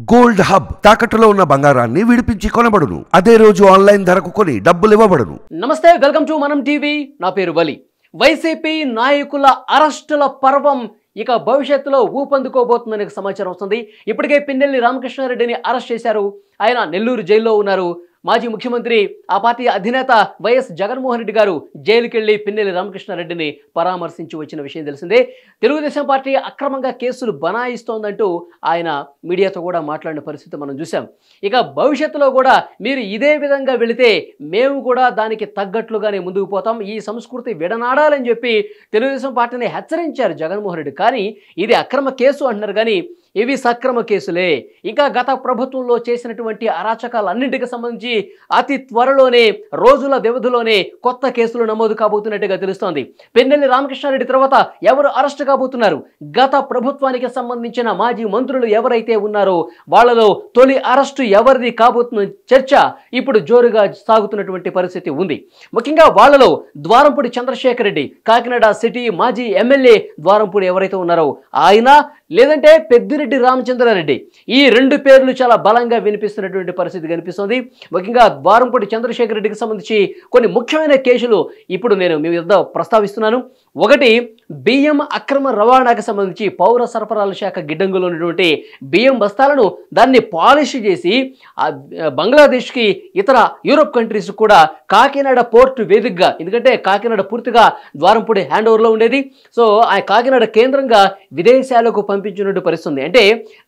Gold hub తాకట్టులో ఉన్న బంగారాన్ని విడిపించి కొనబడును. అదే రోజు ఆన్లైన్ ధరకు కొని డబ్బులు ఇవ్వబడును. నమస్తే వెల్కమ్ టు మనం టీవీ. నా పేరు బలి వైసీపీ నాయకుల అరెస్టుల పర్వం ఇక భవిష్యత్తులో ఊపందుకోబోతుందనే సమాచారం వస్తుంది. ఇప్పటికే పిన్నెల్లి రామకృష్ణారెడ్డిని అరెస్ట్ చేశారు. ఆయన నెల్లూరు జైల్లో ఉన్నారు. మాజీ ముఖ్యమంత్రి ఆ పార్టీ అధినేత వైఎస్ జగన్మోహన్ రెడ్డి గారు జైలుకెళ్ళి పిన్నెల్లి రామకృష్ణారెడ్డిని పరామర్శించి వచ్చిన విషయం తెలిసిందే. తెలుగుదేశం పార్టీ అక్రమంగా కేసులు బనాయిస్తోందంటూ ఆయన మీడియాతో కూడా మాట్లాడిన పరిస్థితి మనం చూసాం ఇక భవిష్యత్తులో కూడా మీరు ఇదే విధంగా వెళితే మేము కూడా దానికి తగ్గట్లుగానే ముందుకు పోతాం. ఈ సంస్కృతి విడనాడాలని చెప్పి తెలుగుదేశం పార్టీని హెచ్చరించారు జగన్మోహన్ రెడ్డి. కానీ ఇది అక్రమ కేసు అంటున్నారు. కానీ ఇవి సక్రమ కేసులే. ఇంకా గత ప్రభుత్వంలో చేసినటువంటి అరాచకాలన్నింటికి సంబంధించి అతి త్వరలోనే రోజుల వ్యవధిలోనే కొత్త కేసులు నమోదు కాబోతున్నట్టుగా తెలుస్తోంది. పెన్నెల్లి రామకృష్ణారెడ్డి తర్వాత ఎవరు అరెస్ట్ కాబోతున్నారు? గత ప్రభుత్వానికి సంబంధించిన మాజీ మంత్రులు ఎవరైతే ఉన్నారో వాళ్ళలో తొలి అరెస్టు ఎవరిది కాబోతున్న చర్చ ఇప్పుడు జోరుగా సాగుతున్నటువంటి పరిస్థితి ఉంది. ముఖ్యంగా వాళ్ళలో ద్వారంపూడి చంద్రశేఖర్ రెడ్డి కాకినాడ సిటీ మాజీ ఎమ్మెల్యే ద్వారంపూడి ఎవరైతే ఉన్నారో ఆయన లేదంటే పెద్దిరెడ్డి రామచంద్రారెడ్డి. ఈ రెండు పేర్లు చాలా బలంగా వినిపిస్తున్నటువంటి పరిస్థితి కనిపిస్తుంది. ముఖ్యంగా ద్వారంపూడి చంద్రశేఖర్ రెడ్డికి సంబంధించి కొన్ని ముఖ్యమైన కేసులు ఇప్పుడు నేను మీ వద్ద ప్రస్తావిస్తున్నాను. ఒకటి బియ్యం అక్రమ రవాణాకు సంబంధించి పౌర సరఫరాల శాఖ గిడ్డంగులో ఉన్నటువంటి బియ్యం బస్తాలను దాన్ని పాలిష్ చేసి బంగ్లాదేశ్కి ఇతర యూరోప్ కంట్రీస్ కూడా కాకినాడ పోర్టు వేదికగా ఎందుకంటే కాకినాడ పూర్తిగా ద్వారంపూడి హ్యాండ్ ఓవర్లో ఉండేది. సో ఆ కాకినాడ కేంద్రంగా విదేశాలకు పంపించినట్టు పరిస్థితుంది. అంటే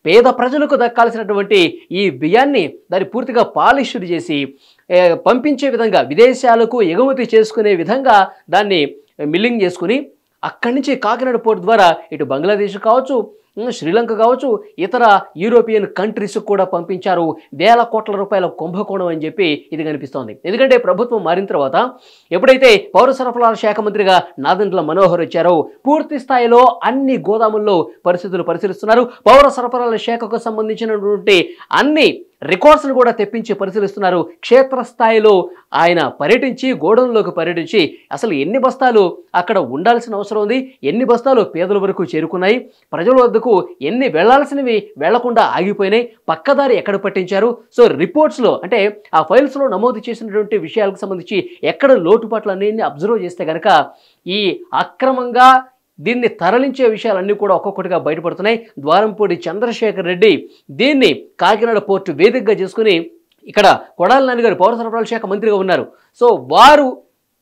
పేద ప్రజలకు దక్కాల్సినటువంటి ఈ బియ్యాన్ని దాన్ని పూర్తిగా పాలిష్డ్ చేసి పంపించే విధంగా విదేశాలకు ఎగుమతి చేసుకునే విధంగా దాన్ని మిల్లింగ్ చేసుకుని అక్కడి నుంచి కాకినాడ పోర్ట్ ద్వారా ఇటు బంగ్లాదేశ్ కావచ్చు శ్రీలంక కావచ్చు ఇతర యూరోపియన్ కంట్రీస్ కూడా పంపించారు. వేల కోట్ల రూపాయల కుంభకోణం అని చెప్పి ఇది కనిపిస్తోంది. ఎందుకంటే ప్రభుత్వం మారిన తర్వాత ఎప్పుడైతే పౌర సరఫరాల శాఖ మంత్రిగా నాదంట్ల మనోహర్ వచ్చారో పూర్తి స్థాయిలో అన్ని గోదాముల్లో పరిస్థితులు పరిశీలిస్తున్నారు. పౌర సరఫరాల శాఖకు సంబంధించినటువంటి అన్ని రికార్డ్స్ను కూడా తెప్పించి పరిశీలిస్తున్నారు. క్షేత్రస్థాయిలో ఆయన పర్యటించి గోడౌన్లోకి పర్యటించి అసలు ఎన్ని బస్తాలు అక్కడ ఉండాల్సిన అవసరం ఉంది? ఎన్ని బస్తాలు పేదల వరకు చేరుకున్నాయి? ప్రజల వద్దకు ఎన్ని వెళ్ళాల్సినవి వెళ్ళకుండా ఆగిపోయినాయి. పక్కదారి ఎక్కడ పట్టించారు? సో రిపోర్ట్స్లో అంటే ఆ ఫైల్స్లో నమోదు చేసినటువంటి విషయాలకు సంబంధించి ఎక్కడ లోటుపాట్లు అన్ని అబ్జర్వ్ చేస్తే కనుక ఈ అక్రమంగా దీన్ని తరలించే విషయాలన్నీ కూడా ఒక్కొక్కటిగా బయటపడుతున్నాయి. ద్వారంపూడి చంద్రశేఖర్ రెడ్డి దీన్ని కాకినాడ పోర్టు వేదికగా చేసుకుని ఇక్కడ కొడాలి నాని గారు పౌర సరఫరాల శాఖ మంత్రిగా ఉన్నారు. సో వారు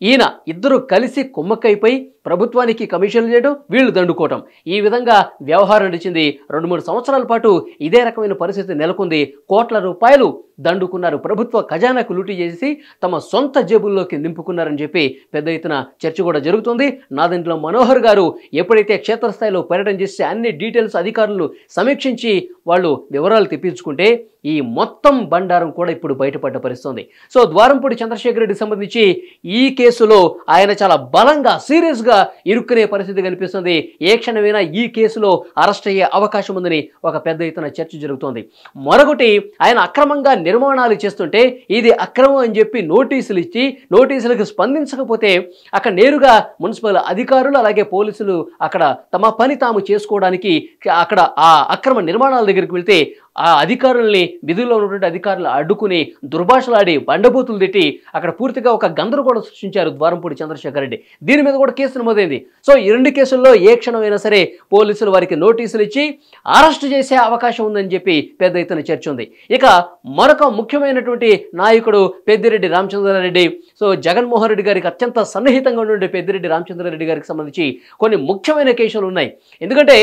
ఈయన ఇద్దరు కలిసి కుమ్మక్కైపోయి ప్రభుత్వానికి కమిషన్లు చేయడం వీళ్ళు దండుకోవటం. ఈ విధంగా వ్యవహారం నడిచింది. రెండు మూడు సంవత్సరాల పాటు ఇదే రకమైన పరిస్థితి నెలకొంది. కోట్ల రూపాయలు దండుకున్నారు. ప్రభుత్వ ఖజానాకు లూటీ చేసి తమ సొంత జేబుల్లోకి నింపుకున్నారని చెప్పి పెద్ద ఎత్తున చర్చ కూడా జరుగుతుంది. నాదంట్లో మనోహర్ గారు ఎప్పుడైతే క్షేత్రస్థాయిలో పర్యటన చేస్తే అన్ని డీటెయిల్స్ అధికారులు సమీక్షించి వాళ్ళు వివరాలు తెప్పించుకుంటే ఈ మొత్తం బండారం కూడా ఇప్పుడు బయటపడ్డ పరిస్థితుంది సో ద్వారంపూడి చంద్రశేఖర్ రెడ్డికి సంబంధించి ఈ కేసులో ఆయన చాలా బలంగా సీరియస్గా ఇరుక్కునే పరిస్థితి కనిపిస్తుంది. ఏ క్షణమైనా ఈ కేసులో అరెస్ట్ అయ్యే అవకాశం ఉందని ఒక పెద్ద ఎత్తున చర్చ జరుగుతోంది. మరొకటి ఆయన అక్రమంగా నిర్మాణాలు చేస్తుంటే ఇది అక్రమం అని చెప్పి నోటీసులు ఇచ్చి నోటీసులకు స్పందించకపోతే అక్కడ నేరుగా మున్సిపల్ అధికారులు అలాగే పోలీసులు అక్కడ తమ పని తాము చేసుకోవడానికి అక్కడ ఆ అక్రమ నిర్మాణాల దగ్గరికి వెళ్తే ఆ అధికారుల్ని విధుల్లో ఉన్నటువంటి అధికారులు అడ్డుకుని దుర్భాషలాడి బండబూతులు తిట్టి అక్కడ పూర్తిగా ఒక గందరగోళం సృష్టించారు ద్వారంపూడి చంద్రశేఖర్ రెడ్డి. దీని మీద కూడా కేసు నమోదైంది. సో ఈ రెండు కేసుల్లో ఏ క్షణమైనా సరే పోలీసులు వారికి నోటీసులు ఇచ్చి అరెస్ట్ చేసే అవకాశం ఉందని చెప్పి పెద్ద ఎత్తున చర్చ ఉంది ఇక మరొక ముఖ్యమైనటువంటి నాయకుడు పెద్దిరెడ్డి రామచంద్రారెడ్డి సో జగన్మోహన్ రెడ్డి గారికి అత్యంత సన్నిహితంగా ఉన్నటువంటి పెద్దిరెడ్డి రామచంద్రారెడ్డి గారికి సంబంధించి కొన్ని ముఖ్యమైన కేసులు ఉన్నాయి. ఎందుకంటే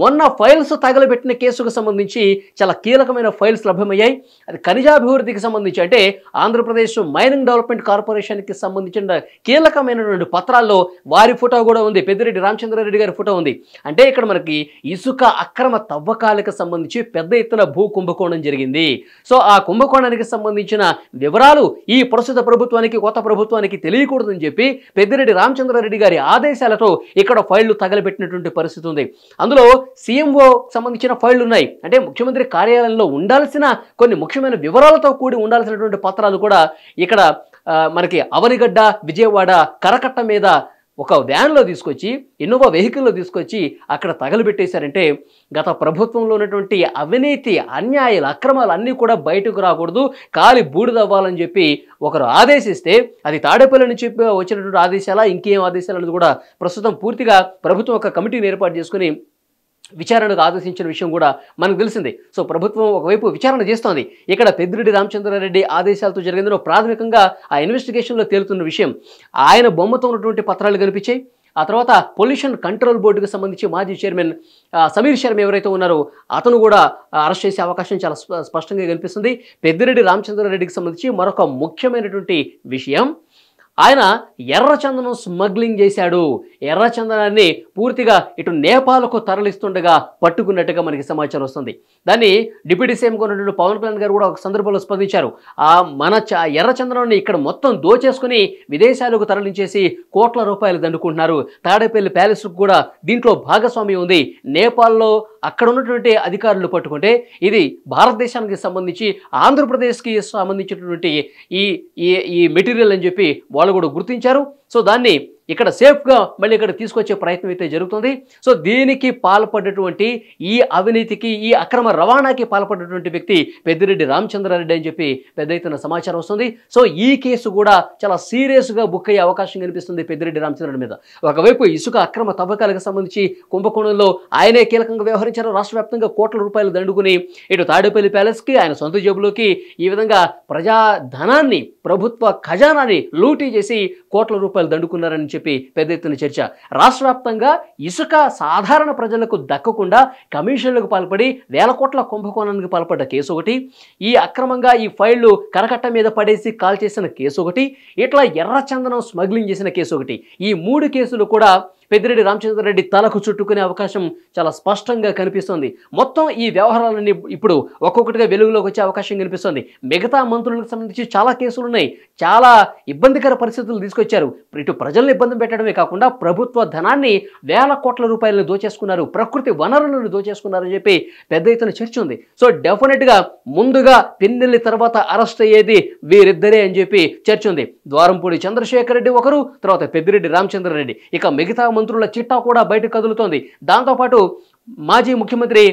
మొన్న ఫైల్స్ తగలబెట్టిన కేసుకు సంబంధించి చాలా కీలకమైన ఫైల్స్ లభ్యమయ్యాయి. అది ఖనిజాభివృద్ధికి సంబంధించి అంటే ఆంధ్రప్రదేశ్ మైనింగ్ డెవలప్మెంట్ కార్పొరేషన్కి సంబంధించిన కీలకమైనటువంటి పత్రాల్లో వారి ఫోటో కూడా ఉంది. పెద్దిరెడ్డి రామచంద్రారెడ్డి గారి ఫోటో ఉంది. అంటే ఇక్కడ మనకి ఇసుక అక్రమ తవ్వకాలకు సంబంధించి పెద్ద ఎత్తున భూ కుంభకోణం జరిగింది. సో ఆ కుంభకోణానికి సంబంధించిన వివరాలు ఈ ప్రస్తుత ప్రభుత్వానికి కొత్త ప్రభుత్వానికి తెలియకూడదని చెప్పి పెద్దిరెడ్డి రామచంద్రారెడ్డి గారి ఆదేశాలతో ఇక్కడ ఫైళ్ళు తగలబెట్టినటువంటి పరిస్థితి ఉంది. అందులో సీఎంఓ సంబంధించిన ఫైళ్ళు ఉన్నాయి అంటే ముఖ్యమంత్రి కార్యాలయంలో ఉండాల్సిన కొన్ని ముఖ్యమైన వివరాలతో కూడి ఉండాల్సినటువంటి పత్రాలు కూడా ఇక్కడ మనకి అవనిగడ్డ విజయవాడ కరకట్ట మీద ఒక వ్యాన్లో తీసుకొచ్చి ఇన్నోవా వెహికల్లో తీసుకొచ్చి అక్కడ తగలబెట్టేశారంటే గత ప్రభుత్వంలో ఉన్నటువంటి అవినీతి అన్యాయాలు అక్రమాలు అన్నీ కూడా బయటకు రాకూడదు కాలి బూడిదవ్వాలని చెప్పి ఒకరు ఆదేశిస్తే అది తాడేపల్లి నుంచి వచ్చినటువంటి ఆదేశాలా ఇంకేం ఆదేశాలు అనేది కూడా ప్రస్తుతం పూర్తిగా ప్రభుత్వం ఒక కమిటీని ఏర్పాటు చేసుకుని విచారణకు ఆదేశించిన విషయం కూడా మనకు తెలిసింది. సో ప్రభుత్వం ఒకవైపు విచారణ చేస్తోంది. ఇక్కడ పెద్దిరెడ్డి రామచంద్రారెడ్డి ఆదేశాలతో జరిగిందో ప్రాథమికంగా ఆ ఇన్వెస్టిగేషన్లో తేలుతున్న విషయం ఆయన బొమ్మతో ఉన్నటువంటి పత్రాలు కనిపించాయి. ఆ తర్వాత పొల్యూషన్ కంట్రోల్ బోర్డుకు సంబంధించి మాజీ చైర్మన్ సమీర్ శర్మ ఎవరైతే ఉన్నారో అతను కూడా అరెస్ట్ చేసే అవకాశం చాలా స్ప- స్పష్టంగా కనిపిస్తుంది. పెద్దిరెడ్డి రామచంద్రారెడ్డికి సంబంధించి మరొక ముఖ్యమైనటువంటి విషయం ఆయన ఎర్రచందనం స్మగ్లింగ్ చేశాడు. ఎర్రచందనాన్ని పూర్తిగా ఇటు నేపాల్కు తరలిస్తుండగా పట్టుకున్నట్టుగా మనకి సమాచారం వస్తుంది. దాన్ని డిప్యూటీ సీఎంగా ఉన్నటువంటి పవన్ కళ్యాణ్ గారు కూడా ఒక సందర్భంలో స్పందించారు. ఆ మన చ ఎర్రచందనాన్ని ఇక్కడ మొత్తం దోచేసుకుని విదేశాలకు తరలించేసి కోట్ల రూపాయలు దండుకుంటున్నారు. తాడేపల్లి ప్యాలెస్కు కూడా దీంట్లో భాగస్వామ్యం ఉంది. నేపాల్లో అక్కడ ఉన్నటువంటి అధికారులు పట్టుకుంటే ఇది భారతదేశానికి సంబంధించి ఆంధ్రప్రదేశ్కి సంబంధించినటువంటి ఈ ఈ ఈ మెటీరియల్ అని చెప్పి వాళ్ళు కూడా గుర్తించారు. సో దాన్ని ఇక్కడ సేఫ్గా మళ్ళీ ఇక్కడ తీసుకొచ్చే ప్రయత్నం అయితే జరుగుతుంది. సో దీనికి పాల్పడినటువంటి ఈ అవినీతికి ఈ అక్రమ రవాణాకి పాల్పడినటువంటి వ్యక్తి పెద్దిరెడ్డి రామచంద్రారెడ్డి అని చెప్పి పెద్ద ఎత్తున సమాచారం వస్తుంది. సో ఈ కేసు కూడా చాలా సీరియస్గా బుక్ అయ్యే అవకాశం కనిపిస్తుంది పెద్దిరెడ్డి రామచంద్రారెడ్డి మీద. ఒకవైపు ఇసుక అక్రమ తవ్వకాలకు సంబంధించి కుంభకోణంలో ఆయనే కీలకంగా వ్యవహరించారు. రాష్ట్ర వ్యాప్తంగా కోట్ల రూపాయలు దండుకుని ఇటు తాడేపల్లి ప్యాలెస్కి ఆయన సొంత జేబులోకి ఈ విధంగా ప్రజా ధనాన్ని ప్రభుత్వ ఖజానాని లూటీ చేసి కోట్ల రూపాయలు దండుకున్నారని చెప్పి పెద్ద ఎత్తున చర్చ. రాష్ట్ర వ్యాప్తంగా ఇసుక సాధారణ ప్రజలకు దక్కకుండా కమిషన్లకు పాల్పడి వేల కోట్ల కుంభకోణానికి పాల్పడ్డ కేసు ఒకటి ఈ అక్రమంగా ఈ ఫైళ్ళు కరకట్ట మీద పడేసి కాల్ చేసిన కేసు ఒకటి ఇట్లా ఎర్రచందనం స్మగ్లింగ్ చేసిన కేసు ఒకటి. ఈ మూడు కేసులు కూడా పెద్దిరెడ్డి రామచంద్రారెడ్డి తలకు చుట్టుకునే అవకాశం చాలా స్పష్టంగా కనిపిస్తుంది. మొత్తం ఈ వ్యవహారాలన్నీ ఇప్పుడు ఒక్కొక్కటిగా వెలుగులోకి వచ్చే అవకాశం కనిపిస్తుంది. మిగతా మంత్రులకు సంబంధించి చాలా కేసులు ఉన్నాయి. చాలా ఇబ్బందికర పరిస్థితులు తీసుకొచ్చారు. ఇటు ప్రజలను ఇబ్బంది పెట్టడమే కాకుండా ప్రభుత్వ ధనాన్ని వేల కోట్ల రూపాయలను దోచేసుకున్నారు. ప్రకృతి వనరులను దోచేసుకున్నారని చెప్పి పెద్ద ఎత్తున చర్చ ఉంది. సో డెఫినెట్గా ముందుగా పిన్నెల్లి తర్వాత అరెస్ట్ అయ్యేది వీరిద్దరే అని చెప్పి చర్చ ఉంది. ద్వారంపూడి చంద్రశేఖర్ రెడ్డి ఒకరు తర్వాత పెద్దిరెడ్డి రామచంద్రారెడ్డి ఇక మిగతా మంత్రుల చిట్టా కూడా బయటకు కదులుతోంది. దాంతోపాటు మాజీ ముఖ్యమంత్రి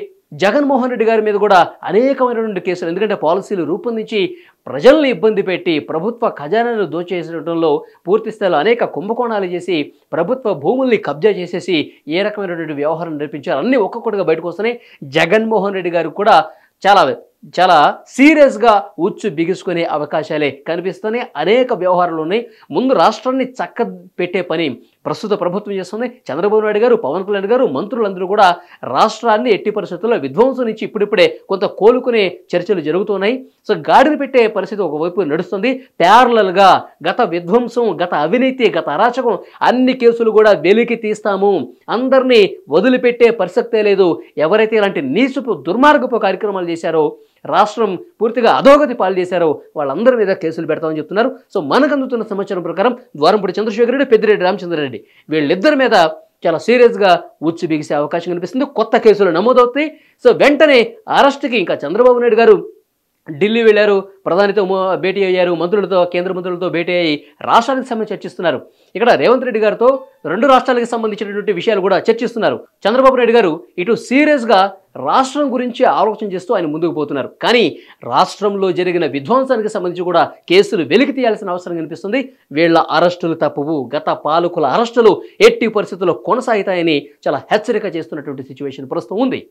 జగన్మోహన్ రెడ్డి గారి మీద కూడా అనేకమైనటువంటి కేసులు. ఎందుకంటే పాలసీలు రూపొందించి ప్రజల్ని ఇబ్బంది పెట్టి ప్రభుత్వ ఖజానాను దోచేసడంలో పూర్తి స్థాయిలో అనేక కుంభకోణాలు చేసి ప్రభుత్వ భూముల్ని కబ్జా చేసేసి ఏ రకమైనటువంటి వ్యవహారం నడిపించారు అన్నీ ఒక్కొక్కటిగా బయటకు వస్తున్నాయి. జగన్మోహన్ రెడ్డి గారు కూడా చాలా చాలా సీరియస్గా ఉచ్చు బిగుసుకునే అవకాశాలే కనిపిస్తున్నాయి. అనేక వ్యవహారాలు ఉన్నాయి. ముందు రాష్ట్రాన్ని చక్క పెట్టే పని ప్రస్తుత ప్రభుత్వం చేస్తుంది. చంద్రబాబు నాయుడు గారు పవన్ కళ్యాణ్ గారు మంత్రులందరూ కూడా రాష్ట్రాన్ని ఎట్టి పరిస్థితుల్లో విధ్వంసం నుంచి ఇప్పుడిప్పుడే కొంత కోలుకునే చర్చలు జరుగుతున్నాయి. సో గాడిని పెట్టే పరిస్థితి ఒకవైపు నడుస్తుంది. ప్యారలల్గా గత విధ్వంసం గత అవినీతి గత అరాచకం అన్ని కేసులు కూడా వెలికి తీస్తాము. అందరినీ వదిలిపెట్టే పరిస్థితే లేదు. ఎవరైతే ఇలాంటి నీసుపు దుర్మార్గపు కార్యక్రమాలు చేశారో రాష్ట్రం పూర్తిగా అధోగతి పాలు చేశారో వాళ్ళందరి మీద కేసులు పెడతామని చెప్తున్నారు. సో మనకు అందుతున్న సమాచారం ప్రకారం ద్వారంపూడి చంద్రశేఖర్ రెడ్డి పెద్దిరెడ్డి రామచంద్రారెడ్డి వీళ్ళిద్దరి మీద చాలా సీరియస్గా ఉచ్చు బిగిసే అవకాశం కనిపిస్తుంది. కొత్త కేసులు నమోదవుతాయి. సో వెంటనే అరెస్ట్కి ఇంకా చంద్రబాబు నాయుడు గారు ఢిల్లీ వెళ్ళారు. ప్రధానితో భేటీ అయ్యారు. మంత్రులతో కేంద్ర మంత్రులతో భేటీ అయ్యి రాష్ట్రానికి సంబంధించి చర్చిస్తున్నారు. ఇక్కడ రేవంత్ రెడ్డి గారితో రెండు రాష్ట్రాలకు సంబంధించినటువంటి విషయాలు కూడా చర్చిస్తున్నారు. చంద్రబాబు నాయుడు గారు ఇటు సీరియస్గా రాష్ట్రం గురించి ఆలోచన చేస్తూ ఆయన ముందుకు పోతున్నారు. కానీ రాష్ట్రంలో జరిగిన విధ్వంసానికి సంబంధించి కూడా కేసులు వెలికి తీయాల్సిన అవసరం కనిపిస్తుంది. వీళ్ళ అరెస్టులు తప్పువు గత పాలకుల అరెస్టులు ఎట్టి పరిస్థితుల్లో కొనసాగుతాయని చాలా హెచ్చరిక చేస్తున్నటువంటి సిచ్యువేషన్ ప్రస్తుతం ఉంది.